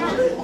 Yes.